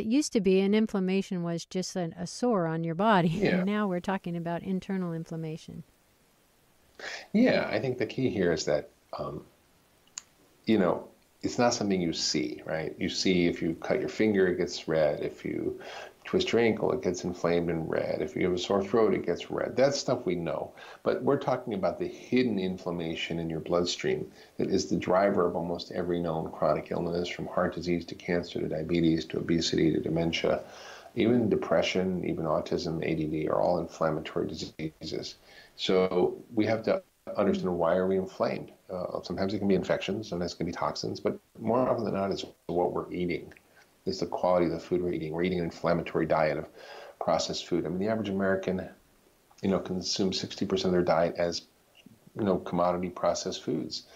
It used to be an inflammation was just an, a sore on your body. Yeah. And now we're talking about internal inflammation. Yeah, I think the key here is that, um, you know, it's not something you see, right? You see if you cut your finger, it gets red. If you twist your ankle, it gets inflamed and red. If you have a sore throat, it gets red. That's stuff we know. But we're talking about the hidden inflammation in your bloodstream that is the driver of almost every known chronic illness, from heart disease to cancer to diabetes to obesity to dementia. Even depression, even autism, ADD are all inflammatory diseases. So we have to understand why are we inflamed. Uh, sometimes it can be infections, sometimes it can be toxins, but more often than not, it's what we're eating. It's the quality of the food we're eating. We're eating an inflammatory diet of processed food. I mean, the average American, you know, consumes 60% of their diet as, you know, commodity processed foods.